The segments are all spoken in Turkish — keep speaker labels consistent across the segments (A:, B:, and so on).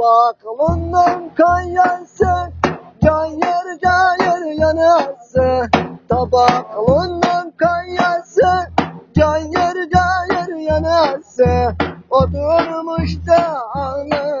A: Tabaklının kayası Cayır cayır yanası Tabaklının kayası Cayır cayır yanası Oturmuş da ağlıyor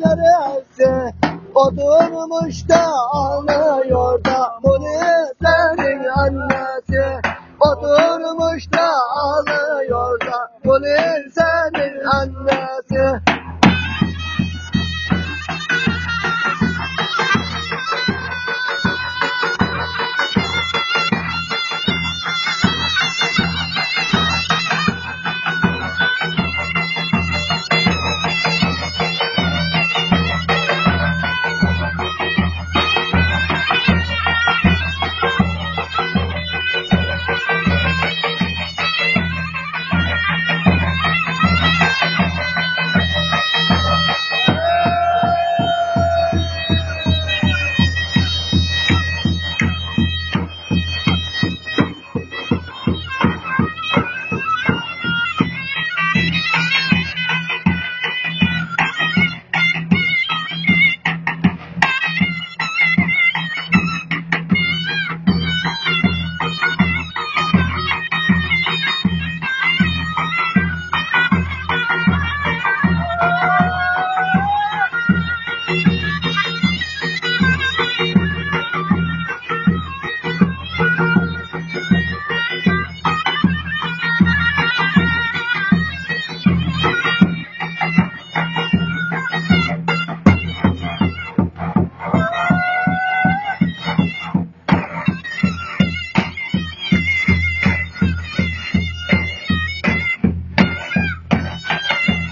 A: neresi? Oturmuş da ağlıyor